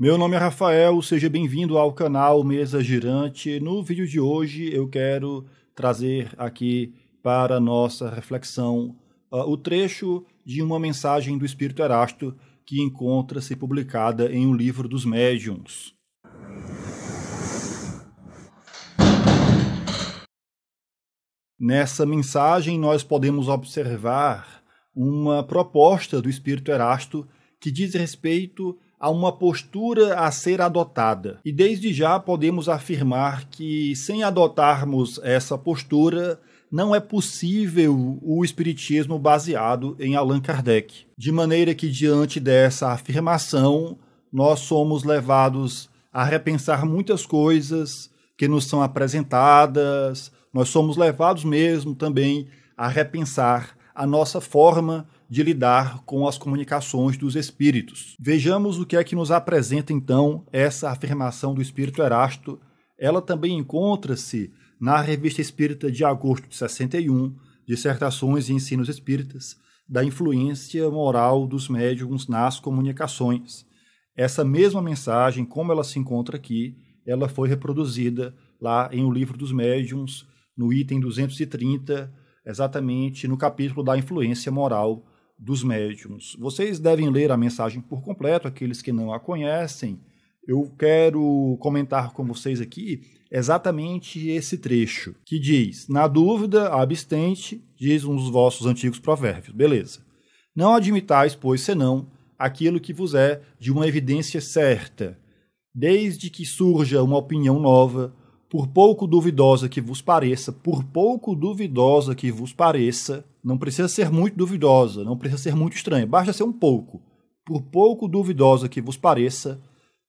Meu nome é Rafael, seja bem-vindo ao canal Mesa Girante. No vídeo de hoje eu quero trazer aqui para nossa reflexão uh, o trecho de uma mensagem do Espírito Erasto que encontra-se publicada em um livro dos médiuns. Nessa mensagem nós podemos observar uma proposta do Espírito Erasto que diz respeito a uma postura a ser adotada. E desde já podemos afirmar que, sem adotarmos essa postura, não é possível o espiritismo baseado em Allan Kardec. De maneira que, diante dessa afirmação, nós somos levados a repensar muitas coisas que nos são apresentadas, nós somos levados mesmo também a repensar a nossa forma de lidar com as comunicações dos espíritos. Vejamos o que é que nos apresenta então essa afirmação do espírito Erasto. Ela também encontra-se na Revista Espírita de agosto de 61, Dissertações e Ensinos Espíritas, da influência moral dos médiums nas comunicações. Essa mesma mensagem, como ela se encontra aqui, ela foi reproduzida lá em O Livro dos Médiuns, no item 230, exatamente no capítulo da influência moral dos médiums. Vocês devem ler a mensagem por completo, aqueles que não a conhecem. Eu quero comentar com vocês aqui exatamente esse trecho, que diz: Na dúvida, abstente, diz um dos vossos antigos provérbios. Beleza. Não admitais, pois, senão aquilo que vos é de uma evidência certa, desde que surja uma opinião nova, por pouco duvidosa que vos pareça, por pouco duvidosa que vos pareça, não precisa ser muito duvidosa, não precisa ser muito estranha, basta ser um pouco. Por pouco duvidosa que vos pareça,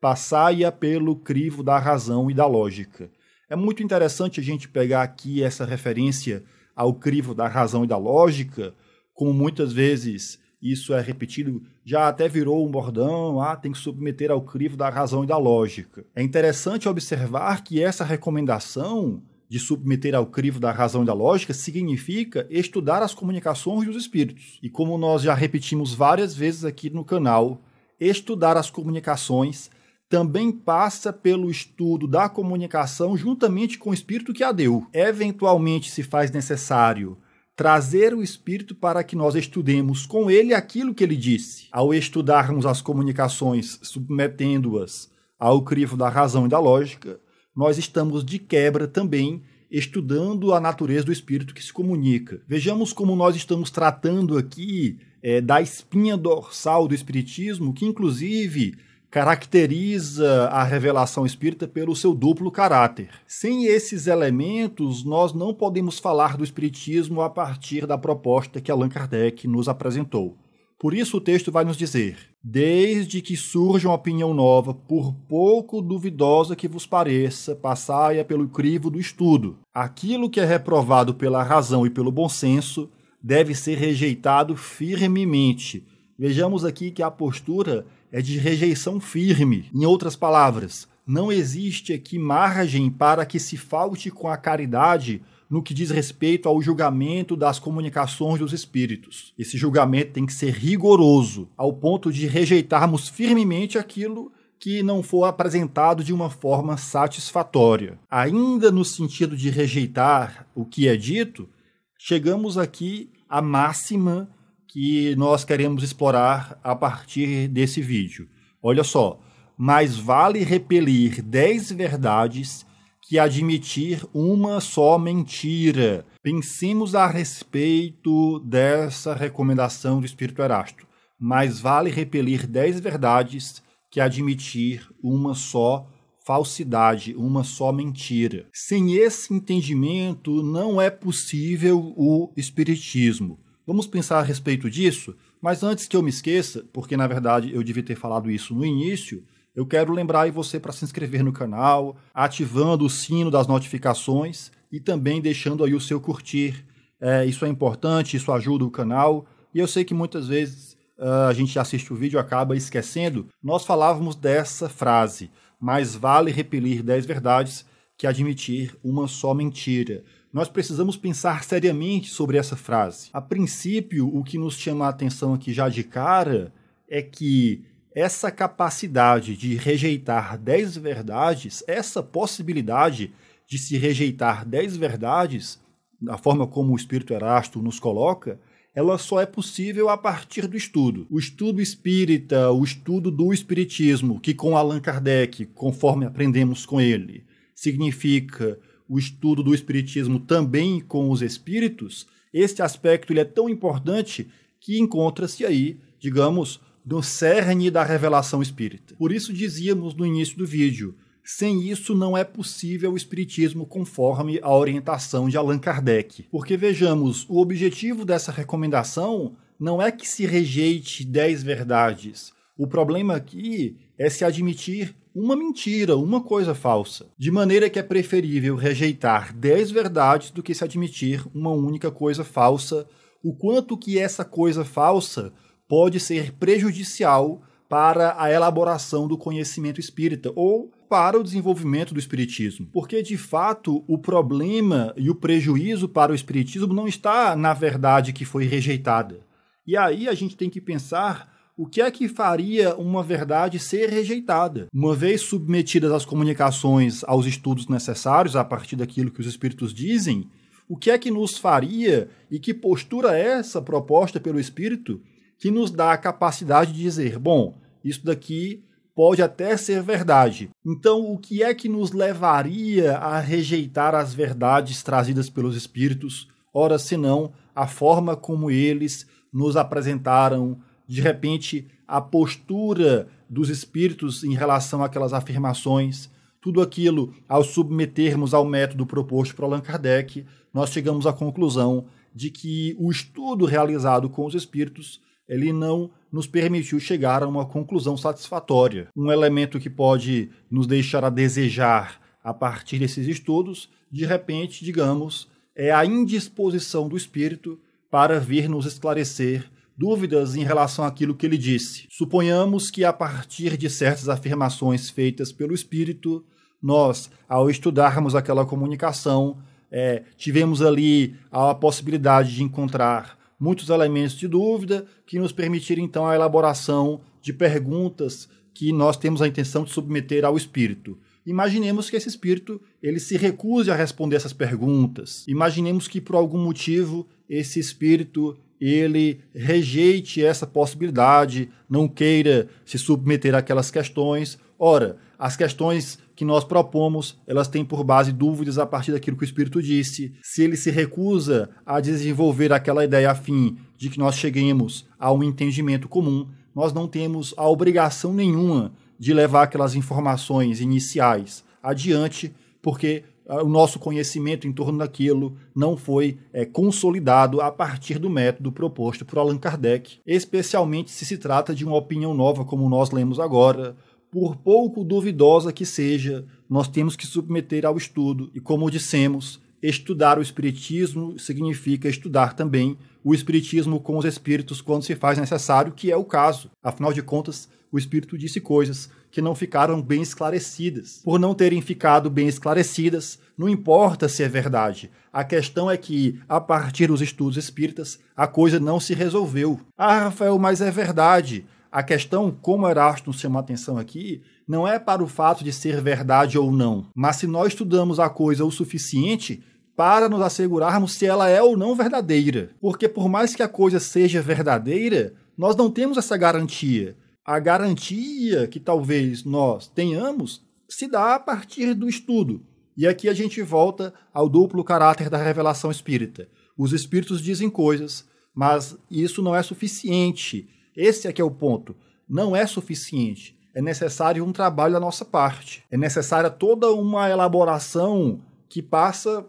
passai-a pelo crivo da razão e da lógica. É muito interessante a gente pegar aqui essa referência ao crivo da razão e da lógica, como muitas vezes isso é repetido, já até virou um bordão, ah, tem que submeter ao crivo da razão e da lógica. É interessante observar que essa recomendação de submeter ao crivo da razão e da lógica significa estudar as comunicações dos espíritos. E como nós já repetimos várias vezes aqui no canal, estudar as comunicações também passa pelo estudo da comunicação juntamente com o espírito que a deu. Eventualmente se faz necessário trazer o Espírito para que nós estudemos com ele aquilo que ele disse. Ao estudarmos as comunicações, submetendo-as ao crivo da razão e da lógica, nós estamos de quebra também estudando a natureza do Espírito que se comunica. Vejamos como nós estamos tratando aqui é, da espinha dorsal do Espiritismo, que inclusive caracteriza a revelação espírita pelo seu duplo caráter. Sem esses elementos, nós não podemos falar do espiritismo a partir da proposta que Allan Kardec nos apresentou. Por isso o texto vai nos dizer: Desde que surja uma opinião nova, por pouco duvidosa que vos pareça, passai-a pelo crivo do estudo. Aquilo que é reprovado pela razão e pelo bom senso deve ser rejeitado firmemente. Vejamos aqui que a postura é de rejeição firme. Em outras palavras, não existe aqui margem para que se falte com a caridade no que diz respeito ao julgamento das comunicações dos espíritos. Esse julgamento tem que ser rigoroso, ao ponto de rejeitarmos firmemente aquilo que não for apresentado de uma forma satisfatória. Ainda no sentido de rejeitar o que é dito, chegamos aqui à máxima que nós queremos explorar a partir desse vídeo. Olha só, mais vale repelir 10 verdades que admitir uma só mentira. Pensemos a respeito dessa recomendação do Espírito Erasto. Mais vale repelir 10 verdades que admitir uma só falsidade, uma só mentira. Sem esse entendimento, não é possível o Espiritismo. Vamos pensar a respeito disso, mas antes que eu me esqueça, porque na verdade eu devia ter falado isso no início, eu quero lembrar você para se inscrever no canal, ativando o sino das notificações e também deixando aí o seu curtir. É, isso é importante, isso ajuda o canal. E eu sei que muitas vezes uh, a gente assiste o vídeo e acaba esquecendo. Nós falávamos dessa frase: mais vale repelir dez verdades que admitir uma só mentira nós precisamos pensar seriamente sobre essa frase. A princípio, o que nos chama a atenção aqui já de cara é que essa capacidade de rejeitar dez verdades, essa possibilidade de se rejeitar dez verdades, da forma como o Espírito Erasto nos coloca, ela só é possível a partir do estudo. O estudo espírita, o estudo do espiritismo, que com Allan Kardec, conforme aprendemos com ele, significa o estudo do espiritismo também com os espíritos, este aspecto ele é tão importante que encontra-se aí, digamos, no cerne da revelação espírita. Por isso dizíamos no início do vídeo, sem isso não é possível o espiritismo conforme a orientação de Allan Kardec. Porque vejamos, o objetivo dessa recomendação não é que se rejeite dez verdades. O problema aqui é se admitir uma mentira, uma coisa falsa. De maneira que é preferível rejeitar dez verdades do que se admitir uma única coisa falsa, o quanto que essa coisa falsa pode ser prejudicial para a elaboração do conhecimento espírita ou para o desenvolvimento do espiritismo. Porque de fato, o problema e o prejuízo para o espiritismo não está na verdade que foi rejeitada. E aí a gente tem que pensar o que é que faria uma verdade ser rejeitada? Uma vez submetidas as comunicações aos estudos necessários a partir daquilo que os espíritos dizem, o que é que nos faria e que postura é essa proposta pelo espírito que nos dá a capacidade de dizer, bom, isso daqui pode até ser verdade. Então, o que é que nos levaria a rejeitar as verdades trazidas pelos espíritos? Ora, senão a forma como eles nos apresentaram, de repente, a postura dos espíritos em relação àquelas afirmações, tudo aquilo, ao submetermos ao método proposto por Allan Kardec, nós chegamos à conclusão de que o estudo realizado com os espíritos ele não nos permitiu chegar a uma conclusão satisfatória. Um elemento que pode nos deixar a desejar a partir desses estudos, de repente, digamos, é a indisposição do espírito para vir nos esclarecer dúvidas em relação àquilo que ele disse. Suponhamos que a partir de certas afirmações feitas pelo espírito, nós, ao estudarmos aquela comunicação, é, tivemos ali a possibilidade de encontrar muitos elementos de dúvida que nos permitiram então a elaboração de perguntas que nós temos a intenção de submeter ao espírito. Imaginemos que esse espírito ele se recuse a responder essas perguntas. Imaginemos que por algum motivo esse espírito ele rejeite essa possibilidade, não queira se submeter àquelas questões. Ora, as questões que nós propomos, elas têm por base dúvidas a partir daquilo que o Espírito disse. Se ele se recusa a desenvolver aquela ideia a fim de que nós cheguemos a um entendimento comum, nós não temos a obrigação nenhuma de levar aquelas informações iniciais adiante, porque o nosso conhecimento em torno daquilo não foi é, consolidado a partir do método proposto por Allan Kardec, especialmente se se trata de uma opinião nova, como nós lemos agora, por pouco duvidosa que seja, nós temos que submeter ao estudo. E como dissemos, estudar o Espiritismo significa estudar também o Espiritismo com os Espíritos quando se faz necessário, que é o caso. Afinal de contas, o Espírito disse coisas que não ficaram bem esclarecidas. Por não terem ficado bem esclarecidas, não importa se é verdade. A questão é que, a partir dos estudos espíritas, a coisa não se resolveu. Ah, Rafael, mas é verdade. A questão, como Erasto chama a atenção aqui, não é para o fato de ser verdade ou não, mas se nós estudamos a coisa o suficiente para nos assegurarmos se ela é ou não verdadeira. Porque por mais que a coisa seja verdadeira, nós não temos essa garantia. A garantia que talvez nós tenhamos se dá a partir do estudo. E aqui a gente volta ao duplo caráter da revelação espírita. Os espíritos dizem coisas, mas isso não é suficiente esse aqui é o ponto. Não é suficiente. É necessário um trabalho da nossa parte. É necessária toda uma elaboração que passa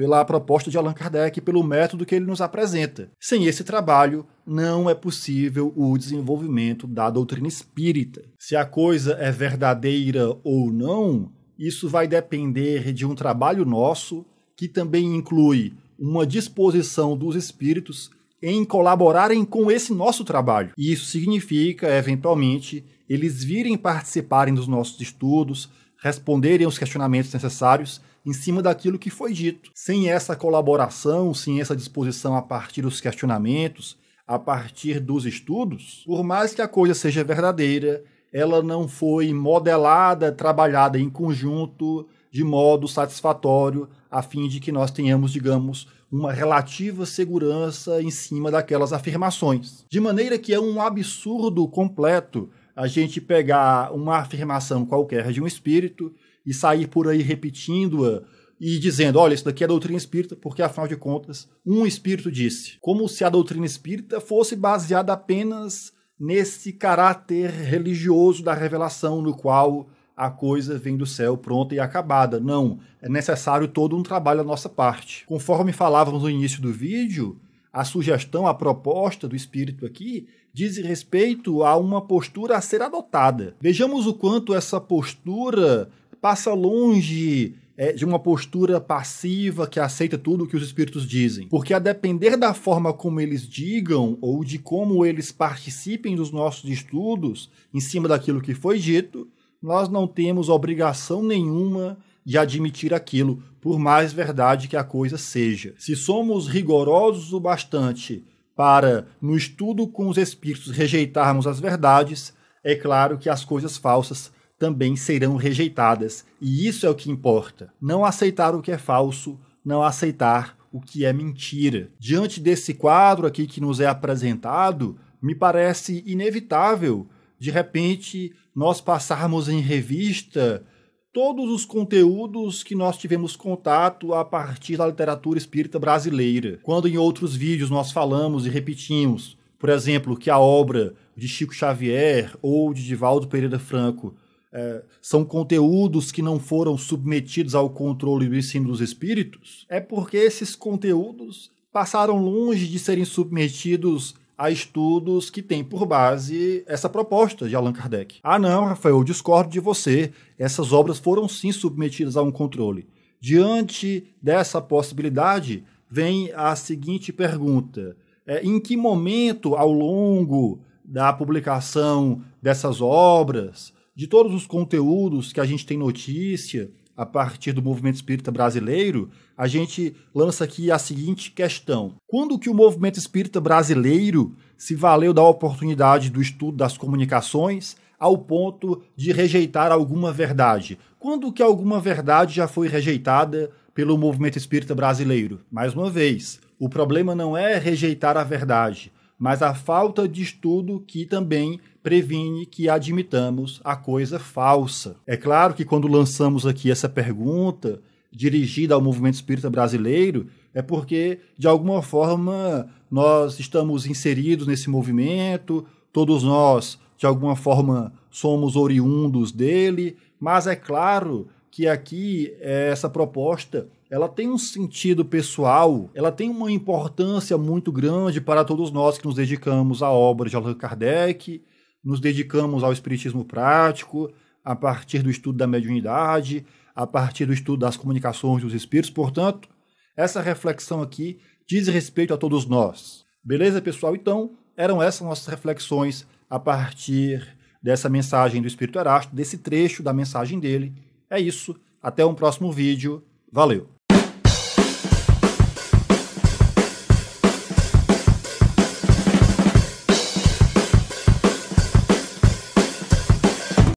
pela proposta de Allan Kardec, pelo método que ele nos apresenta. Sem esse trabalho, não é possível o desenvolvimento da doutrina espírita. Se a coisa é verdadeira ou não, isso vai depender de um trabalho nosso, que também inclui uma disposição dos espíritos em colaborarem com esse nosso trabalho. E isso significa, eventualmente, eles virem participarem dos nossos estudos, responderem os questionamentos necessários em cima daquilo que foi dito. Sem essa colaboração, sem essa disposição a partir dos questionamentos, a partir dos estudos, por mais que a coisa seja verdadeira, ela não foi modelada, trabalhada em conjunto de modo satisfatório, a fim de que nós tenhamos, digamos, uma relativa segurança em cima daquelas afirmações. De maneira que é um absurdo completo a gente pegar uma afirmação qualquer de um espírito e sair por aí repetindo-a e dizendo, olha, isso daqui é doutrina espírita, porque afinal de contas, um espírito disse. Como se a doutrina espírita fosse baseada apenas nesse caráter religioso da revelação, no qual a coisa vem do céu pronta e acabada. Não, é necessário todo um trabalho da nossa parte. Conforme falávamos no início do vídeo, a sugestão, a proposta do espírito aqui diz respeito a uma postura a ser adotada. Vejamos o quanto essa postura passa longe é, de uma postura passiva que aceita tudo o que os espíritos dizem. Porque a depender da forma como eles digam ou de como eles participem dos nossos estudos em cima daquilo que foi dito, nós não temos obrigação nenhuma de admitir aquilo, por mais verdade que a coisa seja. Se somos rigorosos o bastante para, no estudo com os espíritos, rejeitarmos as verdades, é claro que as coisas falsas também serão rejeitadas. E isso é o que importa. Não aceitar o que é falso, não aceitar o que é mentira. Diante desse quadro aqui que nos é apresentado, me parece inevitável, de repente, nós passarmos em revista todos os conteúdos que nós tivemos contato a partir da literatura espírita brasileira. Quando em outros vídeos nós falamos e repetimos, por exemplo, que a obra de Chico Xavier ou de Divaldo Pereira Franco é, são conteúdos que não foram submetidos ao controle do ensino dos espíritos, é porque esses conteúdos passaram longe de serem submetidos a estudos que têm por base essa proposta de Allan Kardec. Ah, não, Rafael, eu discordo de você. Essas obras foram sim submetidas a um controle. Diante dessa possibilidade, vem a seguinte pergunta: é, em que momento, ao longo da publicação dessas obras, de todos os conteúdos que a gente tem notícia a partir do movimento espírita brasileiro, a gente lança aqui a seguinte questão: quando que o movimento espírita brasileiro se valeu da oportunidade do estudo das comunicações ao ponto de rejeitar alguma verdade? Quando que alguma verdade já foi rejeitada pelo movimento espírita brasileiro? Mais uma vez, o problema não é rejeitar a verdade, mas a falta de estudo que também previne que admitamos a coisa falsa. É claro que quando lançamos aqui essa pergunta dirigida ao movimento espírita brasileiro, é porque, de alguma forma, nós estamos inseridos nesse movimento, todos nós, de alguma forma, somos oriundos dele, mas é claro que aqui essa proposta ela tem um sentido pessoal, ela tem uma importância muito grande para todos nós que nos dedicamos à obra de Allan Kardec, nos dedicamos ao espiritismo prático, a partir do estudo da mediunidade, a partir do estudo das comunicações dos espíritos. Portanto, essa reflexão aqui diz respeito a todos nós. Beleza, pessoal? Então, eram essas nossas reflexões a partir dessa mensagem do Espírito Erasto, desse trecho da mensagem dele. É isso. Até um próximo vídeo. Valeu!